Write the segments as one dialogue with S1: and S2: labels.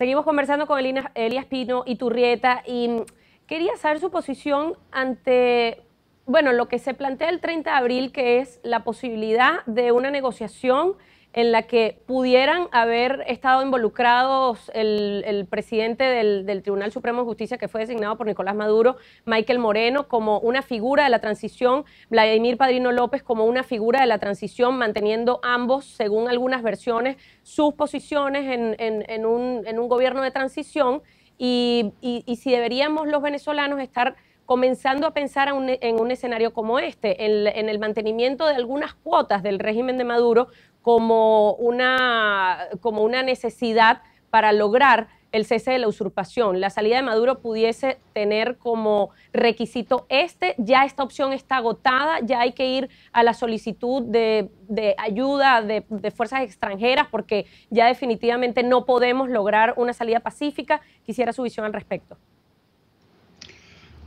S1: Seguimos conversando con Elías Pino y Turrieta y quería saber su posición ante, bueno, lo que se plantea el 30 de abril, que es la posibilidad de una negociación en la que pudieran haber estado involucrados el, presidente del, Tribunal Supremo de Justicia que fue designado por Nicolás Maduro, Michael Moreno, como una figura de la transición, Vladimir Padrino López como una figura de la transición, manteniendo ambos, según algunas versiones, sus posiciones en, un, gobierno de transición. Y, si deberíamos los venezolanos estar comenzando a pensar en un, escenario como este, en, el mantenimiento de algunas cuotas del régimen de Maduro como una, como una necesidad para lograr el cese de la usurpación. La salida de Maduro pudiese tener como requisito este, ya esta opción está agotada, ya hay que ir a la solicitud de, ayuda de, de, fuerzas extranjeras porque ya definitivamente no podemos lograr una salida pacífica. Quisiera su visión al respecto.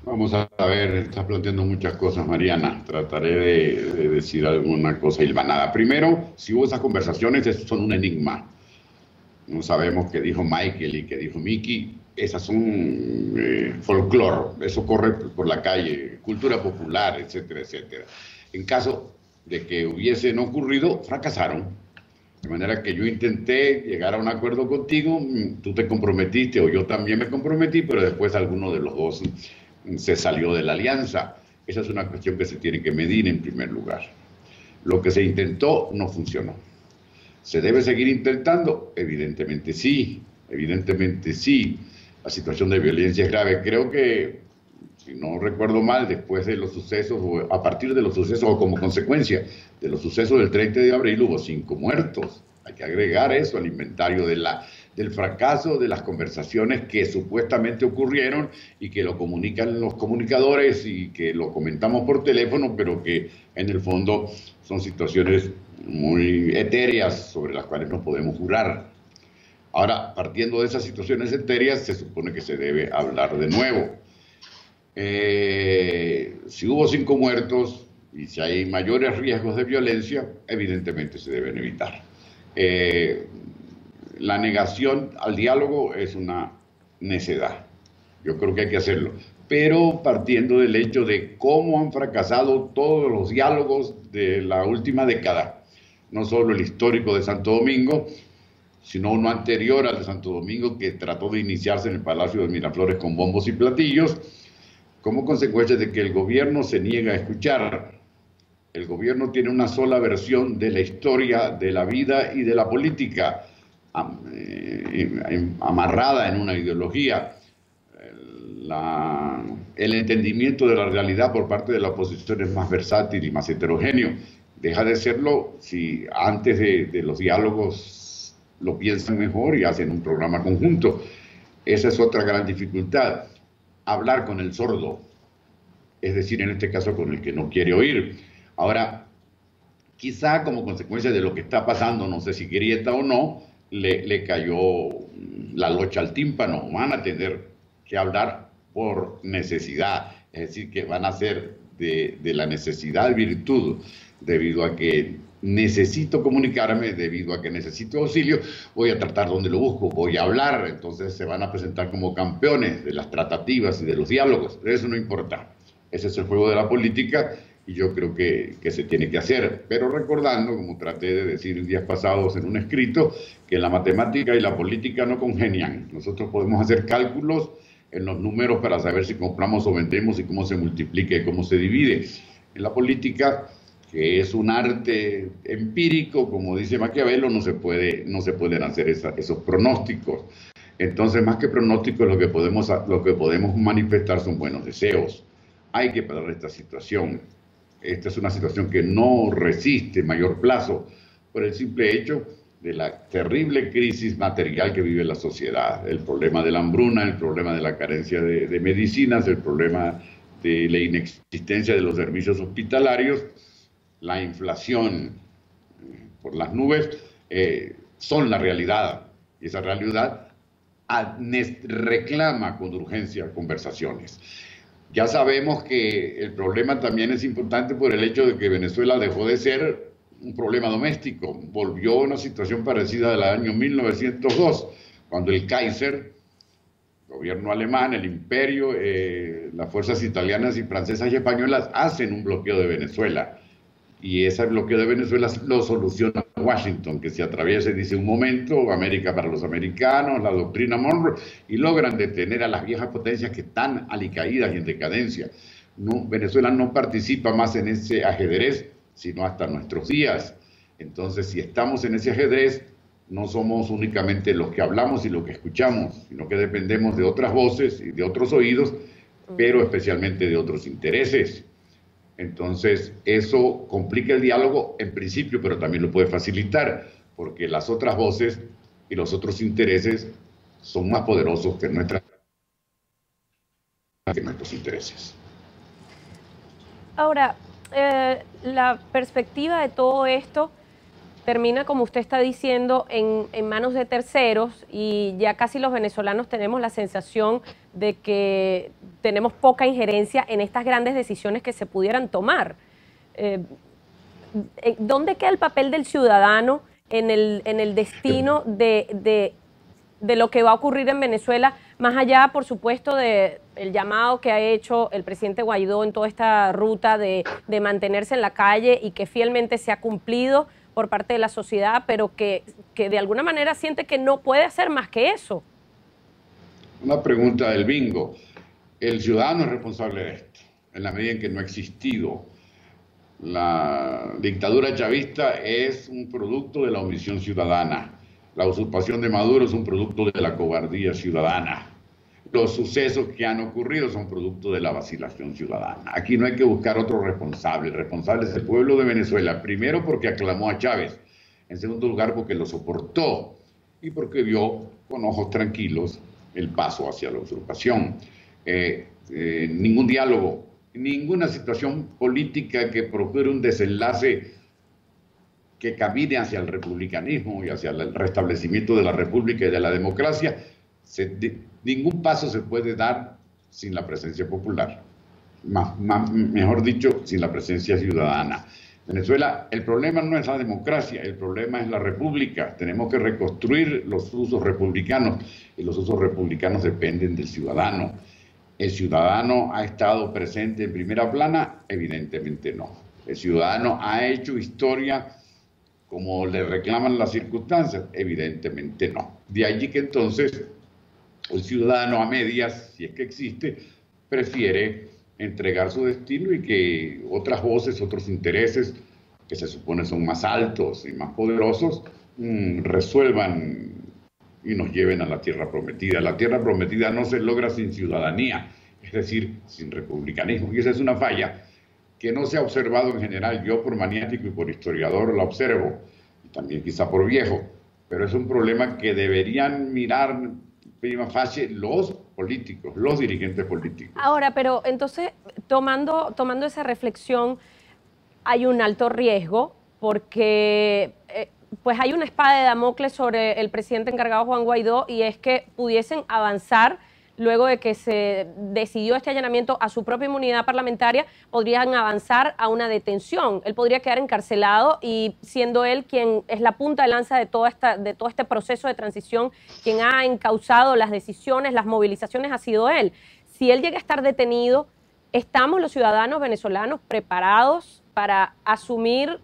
S2: Vamos a ver, estás planteando muchas cosas, Mariana. Trataré de, decir alguna cosa hilvanada. Primero, si hubo esas conversaciones, son un enigma. No sabemos qué dijo Michael y qué dijo Mickey. Esas son eh, folclore, eso corre por la calle, cultura popular, etcétera, etcétera. En caso de que hubiesen ocurrido, fracasaron. De manera que yo intenté llegar a un acuerdo contigo, tú te comprometiste o yo también me comprometí, pero después alguno de los dos se salió de la alianza. Esa es una cuestión que se tiene que medir en primer lugar. Lo que se intentó no funcionó. ¿Se debe seguir intentando? Evidentemente sí, evidentemente sí. La situación de violencia es grave. Creo que, si no recuerdo mal, después de los sucesos, o a partir de los sucesos o como consecuencia de los sucesos del 30 de abril, hubo cinco muertos. Hay que agregar eso al inventario de la del fracaso de las conversaciones que supuestamente ocurrieron y que lo comunican los comunicadores y que lo comentamos por teléfono, pero que en el fondo son situaciones muy etéreas sobre las cuales no podemos jurar. Ahora, partiendo de esas situaciones etéreas, se supone que se debe hablar de nuevo. Eh, si hubo cinco muertos y si hay mayores riesgos de violencia, evidentemente se deben evitar. Eh, la negación al diálogo es una necedad. Yo creo que hay que hacerlo. Pero partiendo del hecho de cómo han fracasado todos los diálogos de la última década, no solo el histórico de Santo Domingo, sino uno anterior al de Santo Domingo que trató de iniciarse en el Palacio de Miraflores con bombos y platillos, como consecuencia de que el gobierno se niega a escuchar. El gobierno tiene una sola versión de la historia, de la vida y de la política amarrada en una ideología. el entendimiento de la realidad por parte de la oposición es más versátil y más heterogéneo. Deja de serlo si antes de, los diálogos lo piensan mejor y hacen un programa conjunto. Esa es otra gran dificultad. Hablar con el sordo, es decir, en este caso con el que no quiere oír. Ahora, quizá como consecuencia de lo que está pasando, no sé si grieta o no, le, cayó la locha al tímpano, van a tener que hablar por necesidad, es decir, que van a ser de, la necesidad virtud, debido a que necesito comunicarme, debido a que necesito auxilio, voy a tratar donde lo busco, voy a hablar, entonces se van a presentar como campeones de las tratativas y de los diálogos, eso no importa, ese es el juego de la política y yo creo que, se tiene que hacer. Pero recordando, como traté de decir días pasados en un escrito, que la matemática y la política no congenian. Nosotros podemos hacer cálculos en los números para saber si compramos o vendemos y cómo se multiplica y cómo se divide. En la política, que es un arte empírico, como dice Maquiavelo, no se, puede, no se pueden hacer esos pronósticos. Entonces, más que pronósticos, lo que, podemos, lo que podemos manifestar son buenos deseos. Hay que parar esta situación esta es una situación que no resiste mayor plazo por el simple hecho de la terrible crisis material que vive la sociedad, el problema de la hambruna, el problema de la carencia de, medicinas, el problema de la inexistencia de los servicios hospitalarios, la inflación eh, por las nubes, eh, son la realidad. Y esa realidad reclama con urgencia conversaciones. Ya sabemos que el problema también es importante por el hecho de que Venezuela dejó de ser un problema doméstico, volvió a una situación parecida al año 1902, cuando el Kaiser, gobierno alemán, el imperio, eh, las fuerzas italianas y francesas y españolas hacen un bloqueo de Venezuela. Y ese bloqueo de Venezuela lo soluciona Washington, que se atraviesa, dice, un momento, América para los americanos, la doctrina Monroe, y logran detener a las viejas potencias que están alicaídas y en decadencia. No, Venezuela no participa más en ese ajedrez, sino hasta nuestros días. Entonces, si estamos en ese ajedrez, no somos únicamente los que hablamos y los que escuchamos, sino que dependemos de otras voces y de otros oídos, pero especialmente de otros intereses. Entonces, eso complica el diálogo en principio, pero también lo puede facilitar, porque las otras voces y los otros intereses son más poderosos que, nuestras, que nuestros intereses.
S1: Ahora, eh, la perspectiva de todo esto termina, como usted está diciendo, en, manos de terceros y ya casi los venezolanos tenemos la sensación de que tenemos poca injerencia en estas grandes decisiones que se pudieran tomar. Eh, eh, ¿Dónde queda el papel del ciudadano en el, destino de, de, lo que va a ocurrir en Venezuela, más allá, por supuesto, del el llamado que ha hecho el presidente Guaidó en toda esta ruta de, de mantenerse en la calle y que fielmente se ha cumplido? Por parte de la sociedad, pero que, de alguna manera siente que no puede hacer más que eso.
S2: Una pregunta del bingo. El ciudadano es responsable de esto, en la medida en que no ha existido. La dictadura chavista es un producto de la omisión ciudadana. La usurpación de Maduro es un producto de la cobardía ciudadana los sucesos que han ocurrido son producto de la vacilación ciudadana. Aquí no hay que buscar otro responsable. El responsable es el pueblo de Venezuela, primero porque aclamó a Chávez, en segundo lugar porque lo soportó y porque vio con ojos tranquilos el paso hacia la usurpación. Eh, eh, ningún diálogo, ninguna situación política que procure un desenlace que camine hacia el republicanismo y hacia el restablecimiento de la república y de la democracia se Ningún paso se puede dar sin la presencia popular, mejor dicho, sin la presencia ciudadana. Venezuela, el problema no es la democracia, el problema es la república. Tenemos que reconstruir los usos republicanos y los usos republicanos dependen del ciudadano. ¿El ciudadano ha estado presente en primera plana? Evidentemente no. El ciudadano ha hecho historia como le reclaman las circunstancias? Evidentemente no. De allí que entonces el ciudadano a medias, si es que existe, prefiere entregar su destino y que otras voces, otros intereses que se supone son más altos y más poderosos, mm, resuelvan y nos lleven a la tierra prometida. La tierra prometida no se logra sin ciudadanía, es decir, sin republicanismo. Y esa es una falla que no se ha observado en general. Yo por maniático y por historiador la observo, y también quizá por viejo, pero es un problema que deberían mirar prima facie los políticos, los dirigentes políticos.
S1: Ahora, pero entonces, tomando, tomando esa reflexión, hay un alto riesgo porque eh, pues hay una espada de Damocles sobre el presidente encargado Juan Guaidó y es que pudiesen avanzar luego de que se decidió este allanamiento a su propia inmunidad parlamentaria, podrían avanzar a una detención. Él podría quedar encarcelado y siendo él quien es la punta de lanza de, toda esta, de todo este proceso de transición, quien ha encauzado las decisiones, las movilizaciones, ha sido él. Si él llega a estar detenido, ¿estamos los ciudadanos venezolanos preparados para asumir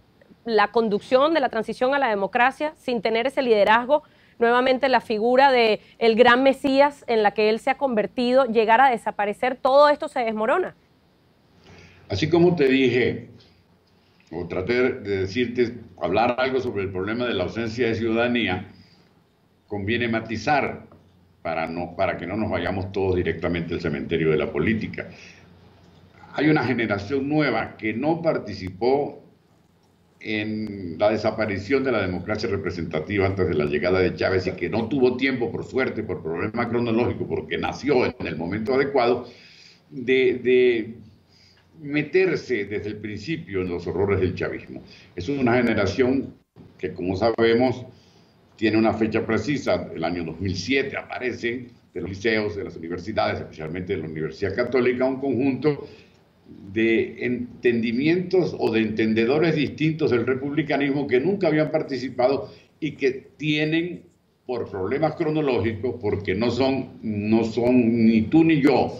S1: la conducción de la transición a la democracia sin tener ese liderazgo? Nuevamente la figura de el gran Mesías en la que él se ha convertido llegar a desaparecer, todo esto se desmorona.
S2: Así como te dije, o traté de decirte, hablar algo sobre el problema de la ausencia de ciudadanía, conviene matizar para, no, para que no nos vayamos todos directamente al cementerio de la política. Hay una generación nueva que no participó en la desaparición de la democracia representativa antes de la llegada de Chávez y que no tuvo tiempo, por suerte, por problema cronológico, porque nació en el momento adecuado, de, meterse desde el principio en los horrores del chavismo. Es una generación que, como sabemos, tiene una fecha precisa, el año 2007 aparece de los liceos, de las universidades, especialmente de la Universidad Católica, un conjunto de entendimientos o de entendedores distintos del republicanismo que nunca habían participado y que tienen por problemas cronológicos, porque no son, no son ni tú ni yo,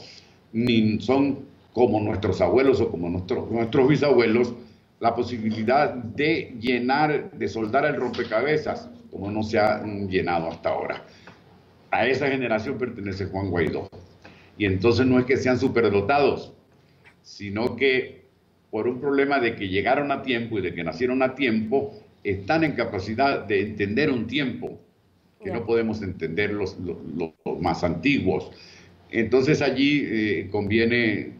S2: ni son como nuestros abuelos o como nuestros, nuestros bisabuelos, la posibilidad de llenar, de soldar el rompecabezas, como no se ha llenado hasta ahora. A esa generación pertenece Juan Guaidó. Y entonces no es que sean superdotados, sino que por un problema de que llegaron a tiempo y de que nacieron a tiempo, están en capacidad de entender un tiempo que no podemos entender los, más antiguos. Entonces allí eh, conviene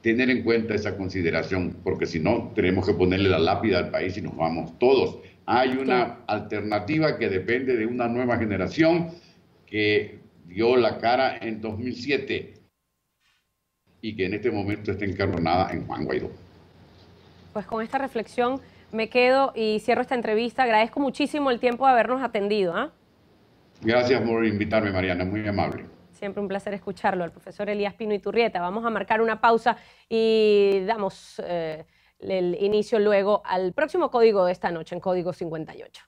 S2: tener en cuenta esa consideración, porque si no, tenemos que ponerle la lápida al país y nos vamos todos. Hay una alternativa que depende de una nueva generación que dio la cara en 2007 y que en este momento está encarnada en Juan Guaidó.
S1: Pues con esta reflexión me quedo y cierro esta entrevista. Agradezco muchísimo el tiempo de habernos atendido. ¿ah?
S2: Gracias por invitarme, Mariana, muy amable.
S1: Siempre un placer escucharlo, al profesor Elías Pino Iturrieta. Vamos a marcar una pausa y damos eh, el inicio luego al próximo código de esta noche, en Código 58.